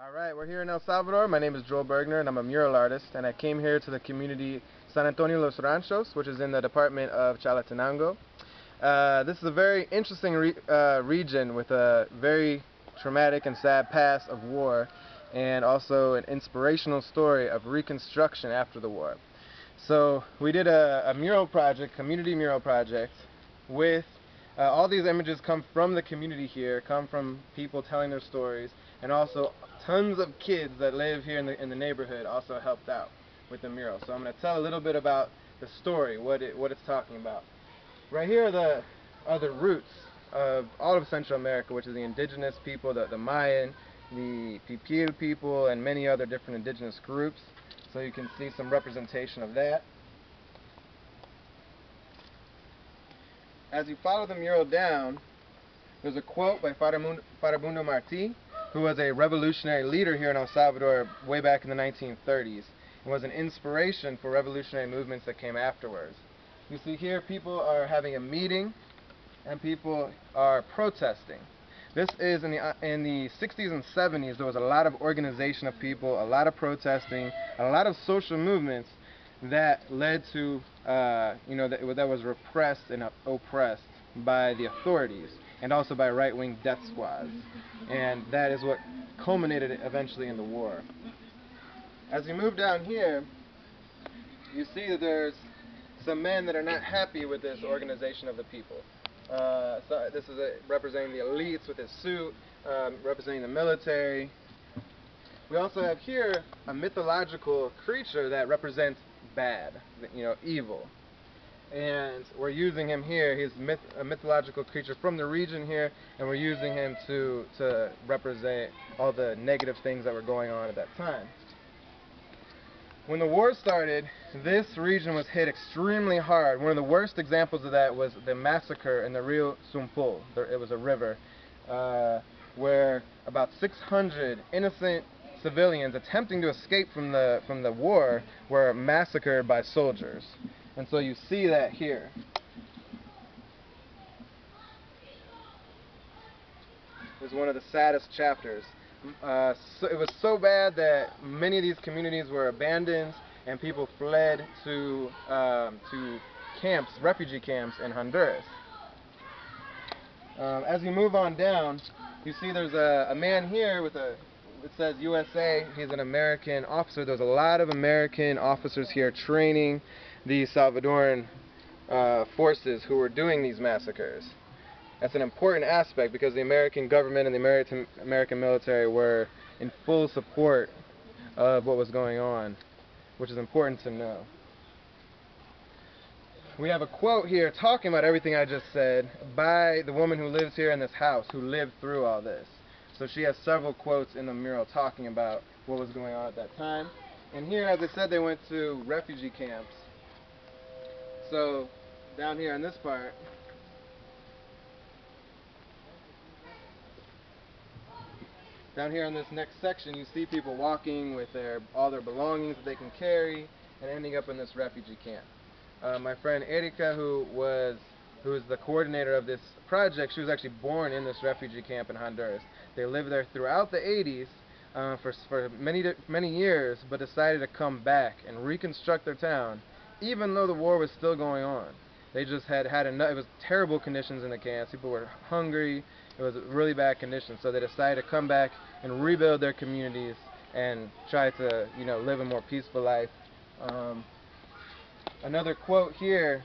All right, we're here in El Salvador. My name is Joel Bergner, and I'm a mural artist. And I came here to the community San Antonio Los Ranchos, which is in the department of Chalatenango. Uh, this is a very interesting re uh, region with a very traumatic and sad past of war, and also an inspirational story of reconstruction after the war. So we did a, a mural project, community mural project, with uh, all these images come from the community here, come from people telling their stories, and also tons of kids that live here in the, in the neighborhood also helped out with the mural. So I'm going to tell a little bit about the story, what it, what it's talking about. Right here are the, are the roots of all of Central America, which is the indigenous people, the, the Mayan, the Pipil people, and many other different indigenous groups. So you can see some representation of that. As you follow the mural down, there's a quote by Farabundo Martí, who was a revolutionary leader here in El Salvador way back in the 1930s and was an inspiration for revolutionary movements that came afterwards. You see here people are having a meeting and people are protesting. This is in the, in the 60s and 70s, there was a lot of organization of people, a lot of protesting, a lot of social movements that led to, uh, you know, that, that was repressed and oppressed by the authorities and also by right-wing death squads. And that is what culminated eventually in the war. As we move down here, you see that there's some men that are not happy with this organization of the people. Uh, so this is a, representing the elites with his suit, um, representing the military. We also have here a mythological creature that represents bad, you know, evil and we're using him here. He's myth, a mythological creature from the region here, and we're using him to to represent all the negative things that were going on at that time. When the war started, this region was hit extremely hard. One of the worst examples of that was the massacre in the Rio Sumpul. It was a river uh, where about 600 innocent civilians attempting to escape from the from the war were massacred by soldiers. And so you see that here. It was one of the saddest chapters. Uh, so it was so bad that many of these communities were abandoned and people fled to um, to camps, refugee camps in Honduras. Um, as we move on down, you see there's a, a man here with a it says USA. He's an American officer. There's a lot of American officers here training the Salvadoran uh, forces who were doing these massacres. That's an important aspect because the American government and the American, American military were in full support of what was going on, which is important to know. We have a quote here talking about everything I just said by the woman who lives here in this house, who lived through all this. So she has several quotes in the mural talking about what was going on at that time. And here, as I said, they went to refugee camps so down here on this part, down here on this next section, you see people walking with their all their belongings that they can carry and ending up in this refugee camp. Uh, my friend Erika, who was who is the coordinator of this project, she was actually born in this refugee camp in Honduras. They lived there throughout the 80s uh, for, for many many years, but decided to come back and reconstruct their town even though the war was still going on. They just had had enough. It was terrible conditions in the camps. People were hungry. It was really bad conditions. So they decided to come back and rebuild their communities and try to, you know, live a more peaceful life. Um, another quote here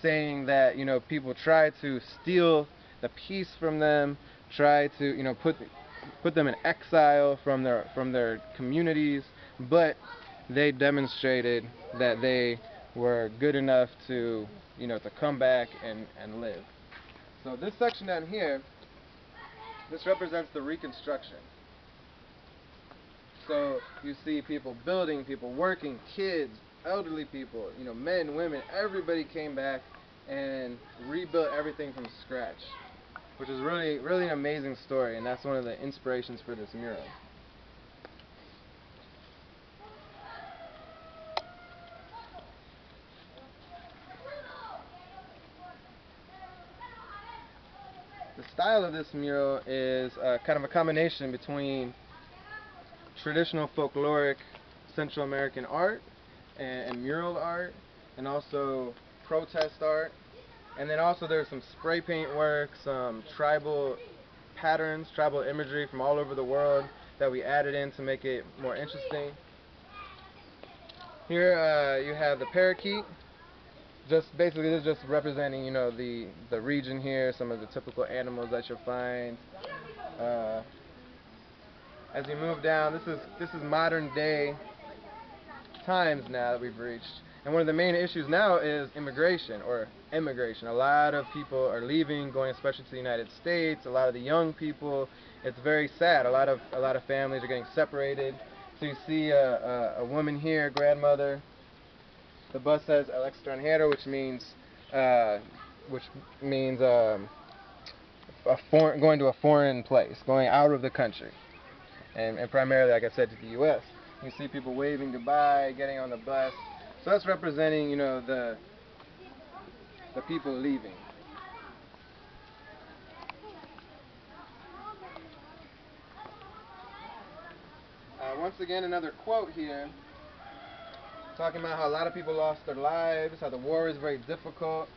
saying that, you know, people try to steal the peace from them, try to, you know, put put them in exile from their from their communities, but they demonstrated that they were good enough to, you know, to come back and, and live. So this section down here, this represents the reconstruction. So you see people building, people working, kids, elderly people, you know, men, women, everybody came back and rebuilt everything from scratch, which is really, really an amazing story, and that's one of the inspirations for this mural. The style of this mural is uh, kind of a combination between traditional folkloric Central American art and, and mural art and also protest art and then also there's some spray paint work, some tribal patterns, tribal imagery from all over the world that we added in to make it more interesting. Here uh, you have the parakeet. Just basically, this is just representing, you know, the the region here, some of the typical animals that you'll find. Uh, as you move down, this is this is modern day times now that we've reached. And one of the main issues now is immigration or immigration. A lot of people are leaving, going especially to the United States. A lot of the young people. It's very sad. A lot of a lot of families are getting separated. So you see a, a, a woman here, grandmother. The bus says El which means uh, which means um, a foreign, going to a foreign place, going out of the country, and, and primarily, like I said, to the U.S. You see people waving goodbye, getting on the bus. So that's representing, you know, the the people leaving. Uh, once again, another quote here, talking about how a lot of people lost their lives, how the war is very difficult,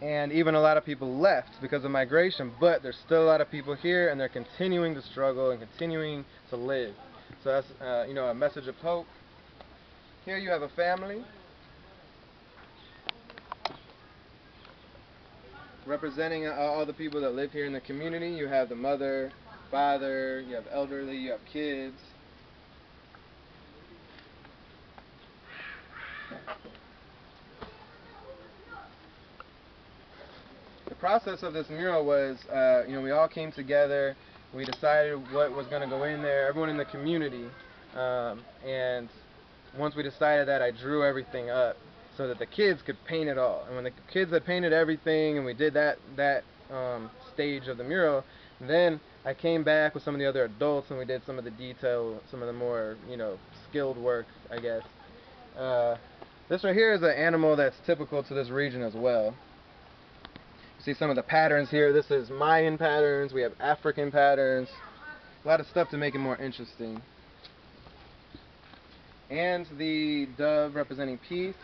and even a lot of people left because of migration, but there's still a lot of people here, and they're continuing to struggle and continuing to live. So that's, uh, you know, a message of hope. Here you have a family representing all the people that live here in the community. You have the mother, father, you have elderly, you have kids. The process of this mural was, uh, you know, we all came together. We decided what was going to go in there, everyone in the community. Um, and once we decided that, I drew everything up so that the kids could paint it all. And when the kids had painted everything and we did that that um, stage of the mural, then I came back with some of the other adults and we did some of the detail, some of the more you know skilled work, I guess. Uh, this right here is an animal that's typical to this region as well. See some of the patterns here. This is Mayan patterns. We have African patterns. A lot of stuff to make it more interesting and the dove representing peace.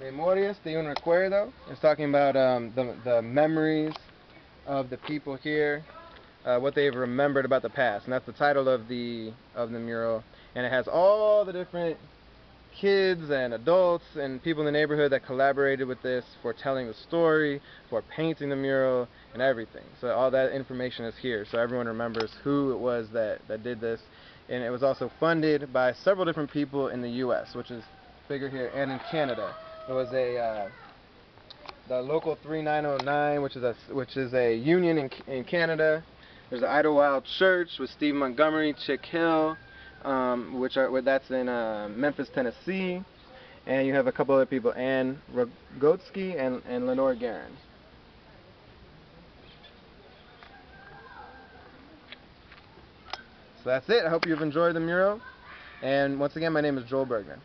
Memorias de un recuerdo. It's talking about um, the, the memories of the people here, uh, what they've remembered about the past, and that's the title of the of the mural. And it has all the different kids and adults and people in the neighborhood that collaborated with this for telling the story, for painting the mural, and everything. So all that information is here, so everyone remembers who it was that, that did this. And it was also funded by several different people in the U.S., which is bigger here, and in Canada. There was a uh, the local 3909, which is a which is a union in in Canada. There's the Idlewild Church with Steve Montgomery, Chick Hill, um, which are where that's in uh, Memphis, Tennessee, and you have a couple other people, Anne Rogotsky and and Lenore Guerin. So that's it. I hope you've enjoyed the mural. And once again, my name is Joel Bergner.